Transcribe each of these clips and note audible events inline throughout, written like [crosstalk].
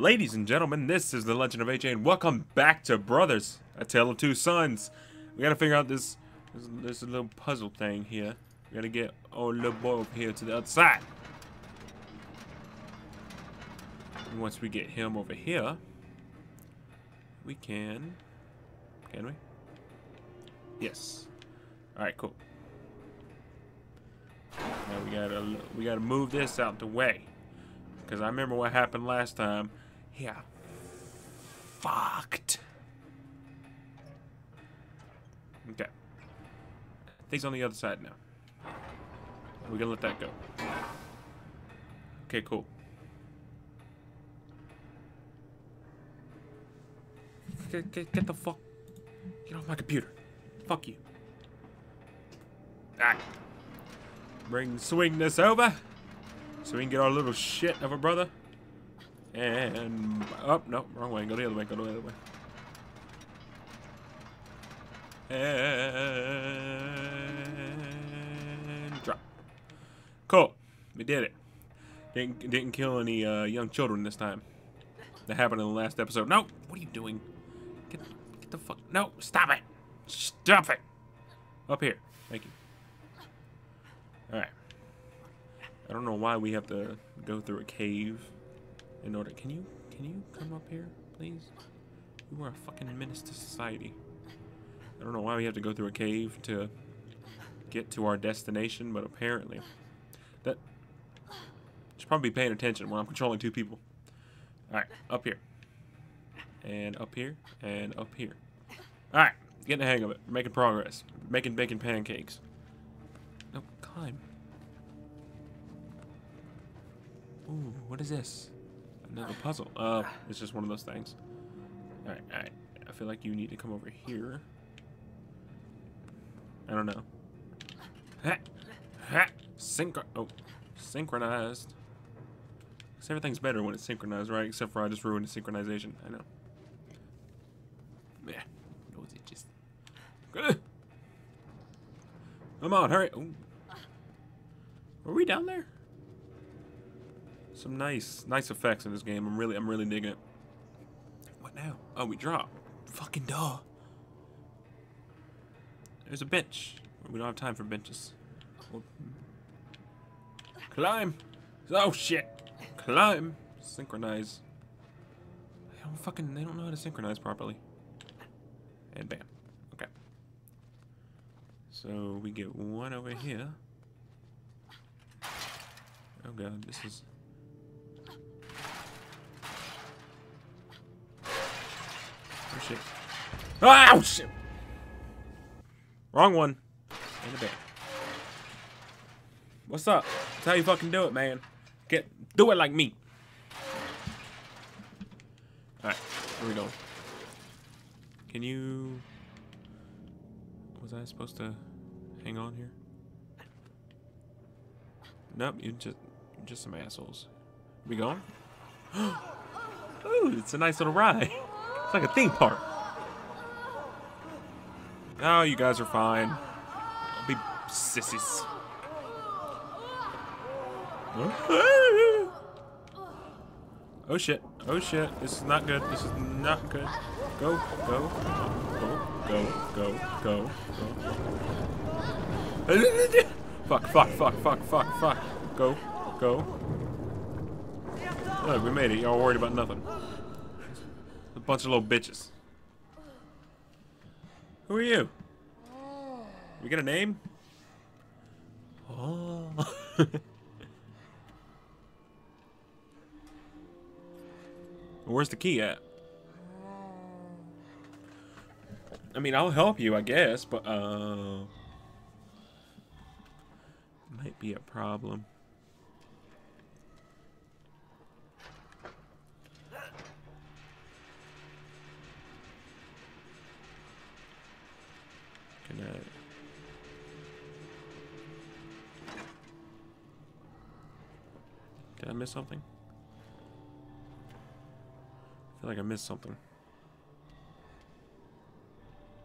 Ladies and gentlemen, this is the Legend of AJ, and welcome back to Brothers, A Tale of Two Sons. We gotta figure out this, this, this little puzzle thing here. We gotta get old little boy over here to the other side. And once we get him over here, we can, can we? Yes. All right, cool. Now we gotta we gotta move this out the way, because I remember what happened last time. Yeah. Fucked. Okay. Things on the other side now. We're gonna let that go. Okay, cool. Get, get, get the fuck. Get off my computer. Fuck you. Ah. Bring swing this over. So we can get our little shit of a brother. And oh, no, wrong way. Go the other way. Go the other way. And drop. Cool. We did it. Didn't didn't kill any uh, young children this time. That happened in the last episode. No, what are you doing? Get, get the fuck. No, stop it. Stop it. Up here. Thank you. All right. I don't know why we have to go through a cave in order. Can you can you come up here, please? You are a fucking menace to society. I don't know why we have to go through a cave to get to our destination, but apparently that should probably be paying attention when I'm controlling two people. All right, up here, and up here, and up here. All right, getting the hang of it. making progress. Making bacon pancakes. No, climb. Ooh, what is this? Another puzzle. Uh, it's just one of those things. Alright, alright. I feel like you need to come over here. I don't know. Ha! Ha! Synchro- oh. Synchronized. Because everything's better when it's synchronized, right? Except for I just ruined the synchronization. I know. Yeah. Knows it just... Come on, hurry! Ooh. Were we down there? Some nice, nice effects in this game. I'm really, I'm really digging it. What now? Oh, we drop. Fucking duh. There's a bench. We don't have time for benches. Climb. Oh shit. Climb. Synchronize. They don't fucking, they don't know how to synchronize properly. And bam. Okay. So we get one over here. Oh god, this is Oh shit. Oh shit! Wrong one. In the bed. What's up? That's how you fucking do it, man. Get do it like me. Alright, where we going? Can you was I supposed to hang on here? Nope, you just just some assholes. We going? [gasps] Ooh, it's a nice little ride. [laughs] It's like a theme park. Oh, you guys are fine. I'll be sissies. Oh shit. Oh shit. This is not good. This is not good. Go, go, go, go, go, go, go. fuck, fuck, fuck, fuck, fuck, fuck. Go, go. Look, we made it. Y'all worried about nothing. A bunch of little bitches. Who are you? We get a name? Oh. [laughs] Where's the key at? I mean, I'll help you, I guess, but, uh... Might be a problem. miss something? I feel like I missed something.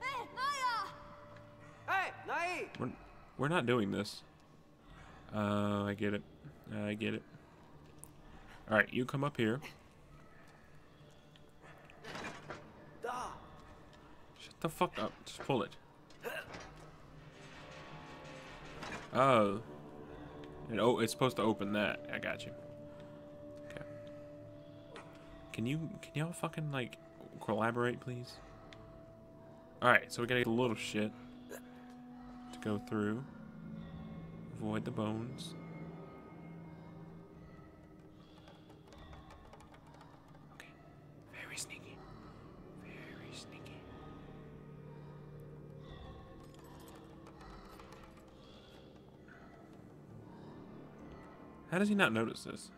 Hey, Naya! Hey, Nai! We're, we're not doing this. Uh, I get it. I get it. Alright, you come up here. Shut the fuck up. Just pull it. Oh. Oh, it's supposed to open that. I got you. Can you, can y'all fucking, like, collaborate, please? Alright, so we gotta get a little shit to go through. Avoid the bones. Okay. Very sneaky. Very sneaky. How does he not notice this?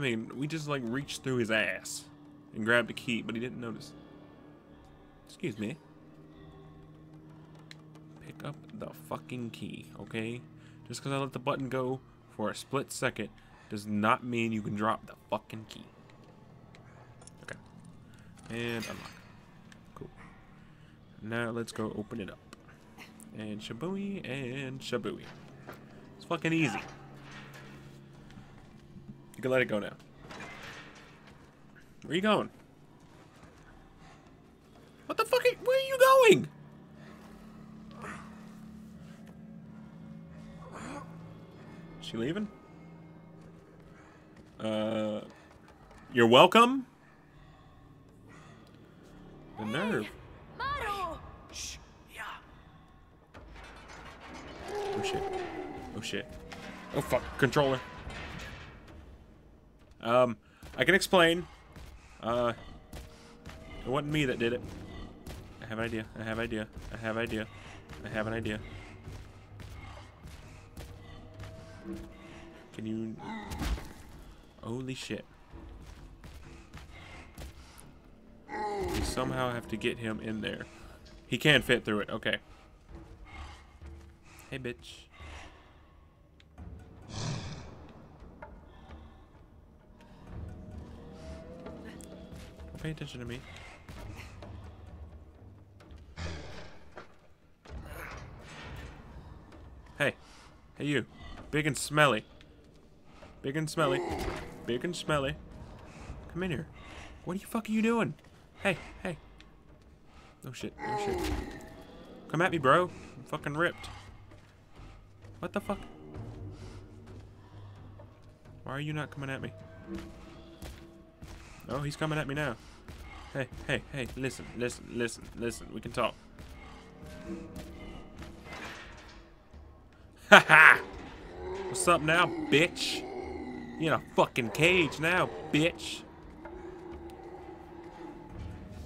I mean, we just like reached through his ass and grabbed the key, but he didn't notice. Excuse me. Pick up the fucking key, okay? Just because I let the button go for a split second does not mean you can drop the fucking key. Okay. And unlock. Cool. Now let's go open it up. And shabooey and shabooey. It's fucking easy. You can let it go now. Where are you going? What the fuck? Are, where are you going? She leaving? Uh, you're welcome. The nerve. Shh. Yeah. Oh shit. Oh shit. Oh fuck. Controller. Um, I can explain. Uh, it wasn't me that did it. I have an idea. I have an idea. I have an idea. I have an idea. Can you... Holy shit. We somehow have to get him in there. He can fit through it. Okay. Hey, bitch. Pay attention to me. Hey. Hey, you. Big and smelly. Big and smelly. Big and smelly. Come in here. What the fuck are you doing? Hey, hey. No shit, no shit. Come at me, bro. I'm fucking ripped. What the fuck? Why are you not coming at me? Oh, he's coming at me now. Hey, hey, hey, listen, listen, listen, listen. We can talk. Haha! What's up now, bitch? You're in a fucking cage now, bitch.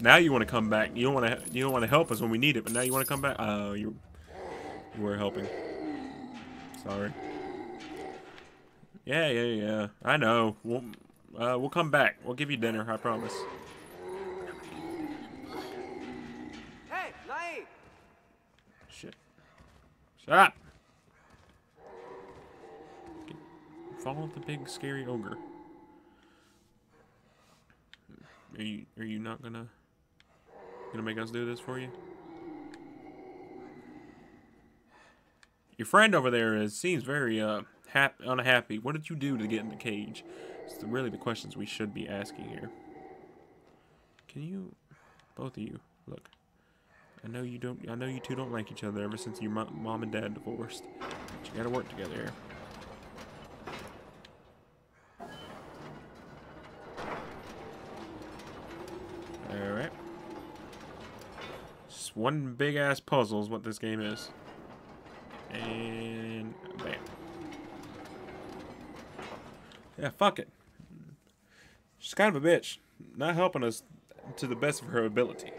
Now you want to come back. You don't want to. You don't want to help us when we need it, but now you want to come back. Oh, you. You were helping. Sorry. Yeah, yeah, yeah. I know. We'll. Uh, we'll come back. We'll give you dinner. I promise. Hey, Nai! Shit. Shut up. Follow the big scary ogre. Are you are you not gonna gonna make us do this for you? Your friend over there is seems very uh hap unhappy. What did you do to get in the cage? It's the, really the questions we should be asking here. Can you, both of you, look? I know you don't. I know you two don't like each other ever since your mom and dad divorced. But you gotta work together here. All right. Just one big ass puzzle is what this game is. And bam. Yeah, fuck it. She's kind of a bitch. Not helping us to the best of her ability.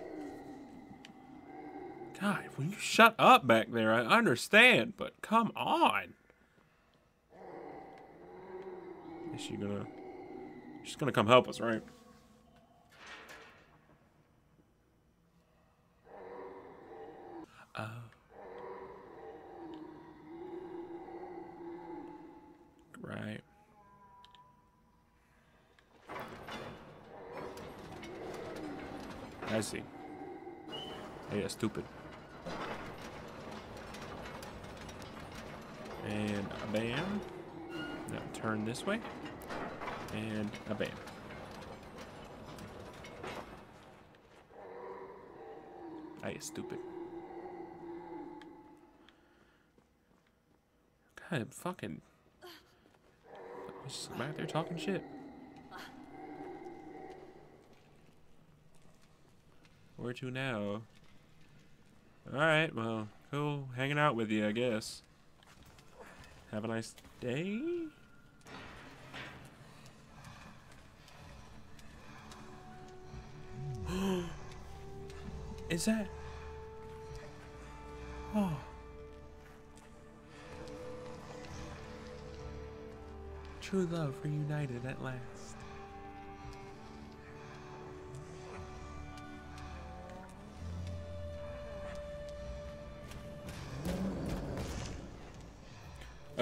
God, will you shut up back there? I understand, but come on. Is she gonna... She's gonna come help us, right? Oh. Right. I see. Hey, that's stupid. And a bam. Now turn this way. And a bam. Hey, stupid. God, fucking. He's just back there talking shit. Where to now? Alright, well, cool. Hanging out with you, I guess. Have a nice day? [gasps] Is that? Oh. True love reunited at last.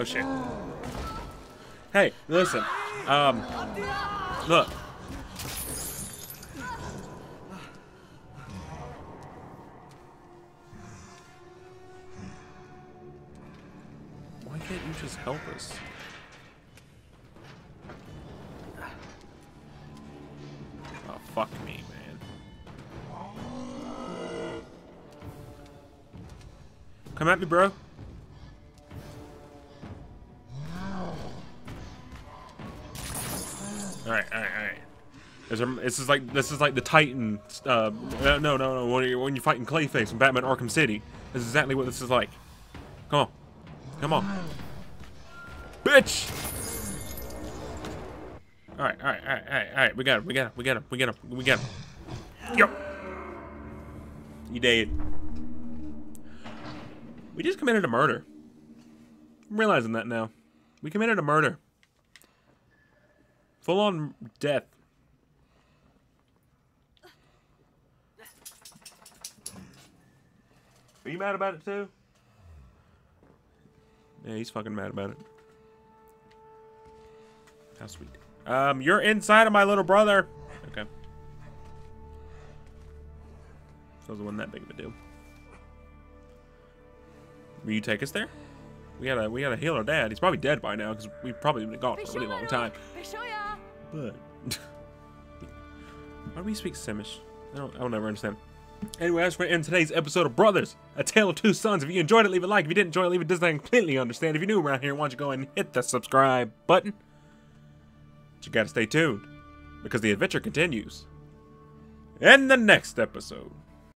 Oh shit. Hey, listen. Um, look. Why can't you just help us? Oh, fuck me, man. Come at me, bro. This is like this is like the Titan. Uh, no, no, no. When you're, when you're fighting Clayface in Batman Arkham City, this is exactly what this is like. Come on, come on, bitch. All right, all right, all right, all right, all right. We got him. We got him. We got him. We got him. We got him. Yo. You dead. We just committed a murder. I'm realizing that now. We committed a murder. Full on death. Are you mad about it too? Yeah, he's fucking mad about it. How sweet. Um, you're inside of my little brother. Okay. So it wasn't that big of a deal. Will you take us there? We gotta, we gotta heal our dad. He's probably dead by now because we've probably been gone for a really long time. But [laughs] why do we speak Simlish? I don't, I'll never understand. Anyway, that's for in today's episode of Brothers, A Tale of Two Sons. If you enjoyed it, leave a like. If you didn't enjoy it, leave a dislike. I completely understand. If you're new around here, why don't you go and hit the subscribe button? But you gotta stay tuned because the adventure continues in the next episode.